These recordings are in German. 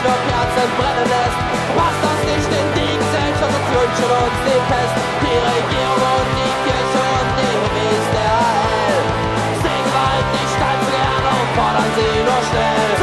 Stockherz ein brennendes. Passt das nicht in die Gesellschaft, sonst wünschen uns die Pest. Die Regierung und die Kirche und die Hippies der Hölle. Sie gewaltig, steifen gern und fordern sie nur schnell.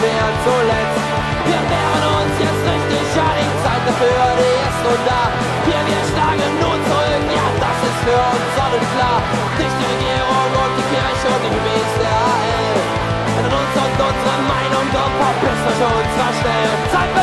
Wir zuletzt. Wir wehren uns jetzt richtig, ja, die Zeit dafür, die ist nun da. Wir, wir schlagen nun zurück, ja, das ist für uns sonnenklar. Nicht die Regierung und die Kirche und die Hybris der AL. Ändern uns und unsere Meinung, doch verpisst euch unserer schnell. Seid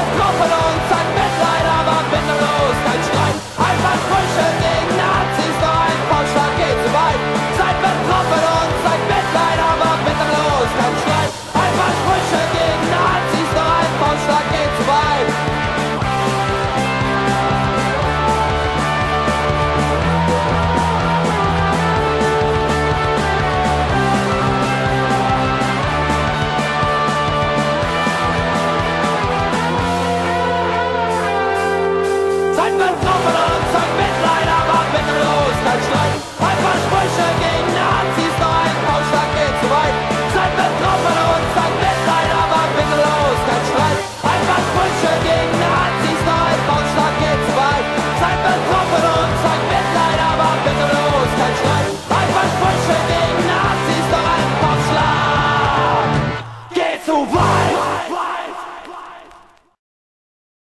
touch life.